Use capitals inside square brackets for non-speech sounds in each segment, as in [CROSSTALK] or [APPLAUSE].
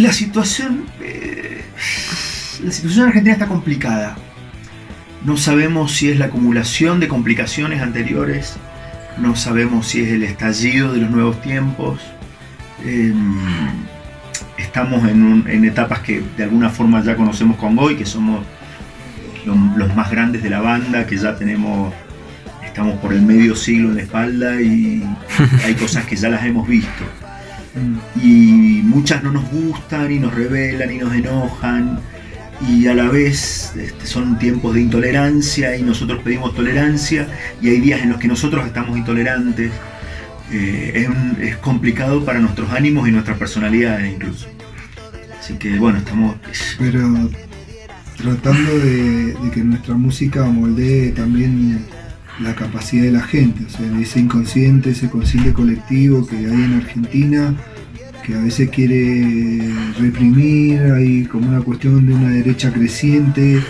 La situación. eh, la situación en Argentina está complicada. No sabemos si es la acumulación de complicaciones anteriores. No sabemos si es el estallido de los nuevos tiempos. Eh, estamos en, un- en etapas que de alguna forma ya conocemos con Goy, que somos lo- los más grandes de la banda, que ya tenemos. Estamos por el medio siglo en la espalda y [LAUGHS] hay cosas que ya las hemos visto. Y muchas no nos gustan y nos rebelan y nos enojan y a la vez este, son tiempos de intolerancia y nosotros pedimos tolerancia y hay días en los que nosotros estamos intolerantes. Eh, es, complicado para nuestros ánimos y nuestras personalidades incluso. Así que bueno, estamos... Pero tratando de, de que nuestra música moldee también la capacidad de la gente, o sea, ese inconsciente, ese consciente colectivo que hay en Argentina, que a veces quiere reprimir, hay como una cuestión de una derecha creciente,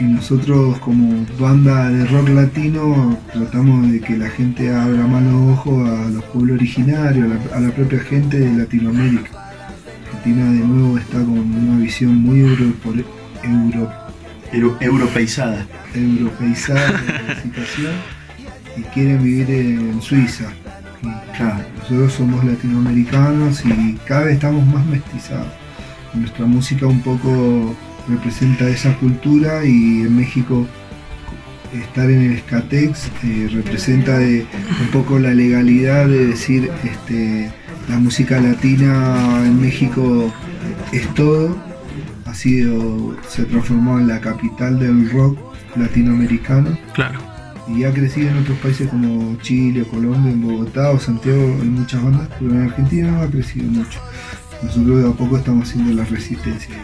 y nosotros como banda de rock latino tratamos de que la gente abra más los ojos a los pueblos originarios, a la, a la propia gente de Latinoamérica. Argentina de nuevo está con una visión muy euro, euro, euro- europeizada. europeizada la [LAUGHS] situación y quieren vivir en Suiza. Y Claro. nosotros somos latinoamericanos y cada vez estamos más mestizados. Nuestra música un poco representa esa cultura y en México estar en el Skatex eh, representa de- un poco la legalidad de decir este, la música latina en México es todo. Ha sido, se transformó en la capital del rock latinoamericano Claro. y ha crecido en otros países como Chile, Colombia, en Bogotá o Santiago, hay muchas bandas, pero en Argentina no ha crecido mucho. Nosotros de a poco estamos haciendo la resistencia.